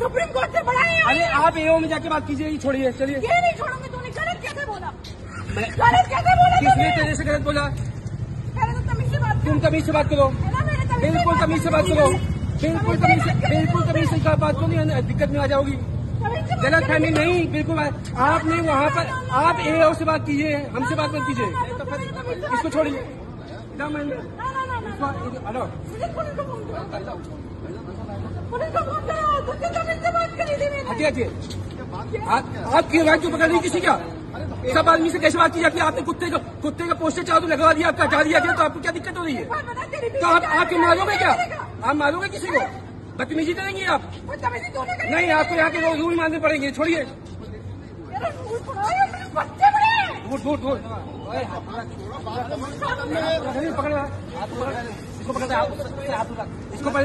Supreme court से बड़ा नहीं अरे आप एओ में जाके बात कीजिए छोड़िए चलिए। ये नहीं छोड़ूँगी तूने गलत कैसे बोला? गलत कैसे बोला किसने तेरे से गलत बोला? तो तमीज से बात तुम तमीज से बात करो। है बिल्कुल तमीज से बात करो। बिल्कुल तमीज से बिल्कुल तमीज से बात को नहीं दिक्कत में आ जाओगी। गलत करो। फहमी नहीं बिल्कुल आपने वहाँ पर आप एओ से बात कीजिए हमसे बात मत कीजिए। इसको छोड़िए। ना ना ना ना हेलो मुझे पुलिस को फ़ोन करो पुलिस को फ़ोन करो तुझसे तमीज से बात हटिए आप आपकी आवाज़ क्यों पकड़ रही किसी का? सब आदमी से कैसे बात की जाती है? आपने कुत्ते का कुत्ते का पोस्टर चाहो तो लगवा दिया आपका हटा दिया गया तो आपको क्या दिक्कत हो रही है? तो आप आप क्यों मारोगे क्या? आप मारोगे किसी को? बदतमीजी करेंगे आप? नहीं आपको यहाँ के रूल मानने पड़ेंगे छोड़िए। पकड़ है। इसको पकड़ है, इसको पकड़